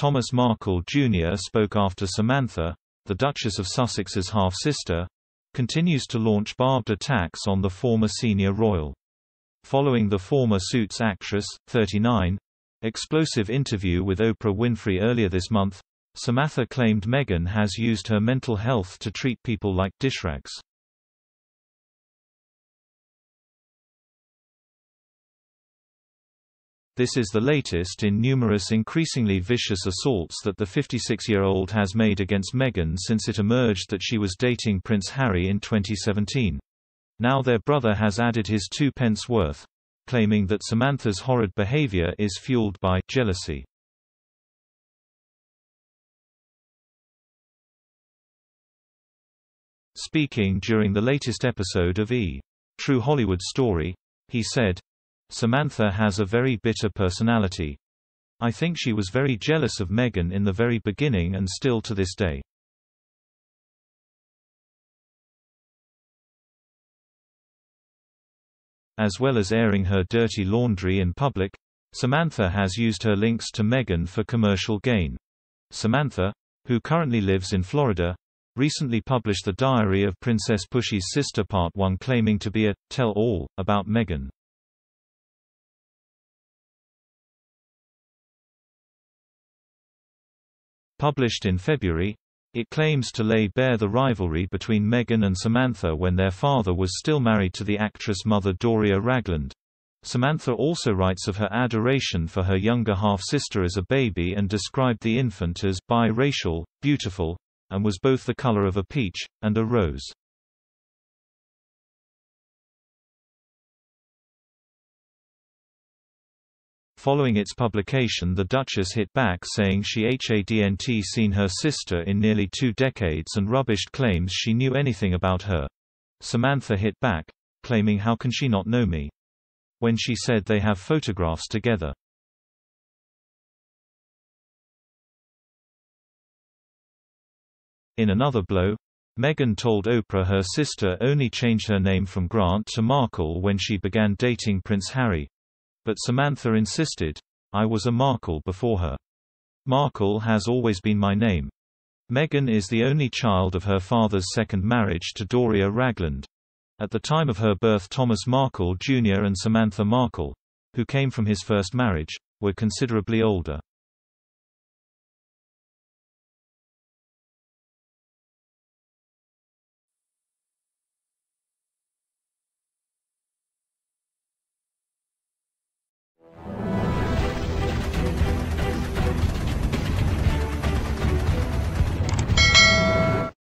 Thomas Markle Jr. spoke after Samantha, the Duchess of Sussex's half-sister, continues to launch barbed attacks on the former senior royal. Following the former Suits actress, 39, explosive interview with Oprah Winfrey earlier this month, Samantha claimed Meghan has used her mental health to treat people like dishrags. This is the latest in numerous increasingly vicious assaults that the 56-year-old has made against Meghan since it emerged that she was dating Prince Harry in 2017. Now their brother has added his two pence worth, claiming that Samantha's horrid behavior is fueled by jealousy. Speaking during the latest episode of E! True Hollywood Story, he said, Samantha has a very bitter personality. I think she was very jealous of Meghan in the very beginning and still to this day. As well as airing her dirty laundry in public, Samantha has used her links to Meghan for commercial gain. Samantha, who currently lives in Florida, recently published the diary of Princess Pushy's sister Part 1 claiming to be a tell-all about Meghan. Published in February, it claims to lay bare the rivalry between Meghan and Samantha when their father was still married to the actress mother Doria Ragland. Samantha also writes of her adoration for her younger half-sister as a baby and described the infant as biracial, beautiful, and was both the color of a peach, and a rose. Following its publication the Duchess hit back saying she hadn't seen her sister in nearly two decades and rubbished claims she knew anything about her. Samantha hit back, claiming how can she not know me? When she said they have photographs together. In another blow, Meghan told Oprah her sister only changed her name from Grant to Markle when she began dating Prince Harry. But Samantha insisted, I was a Markle before her. Markle has always been my name. Meghan is the only child of her father's second marriage to Doria Ragland. At the time of her birth Thomas Markle Jr. and Samantha Markle, who came from his first marriage, were considerably older.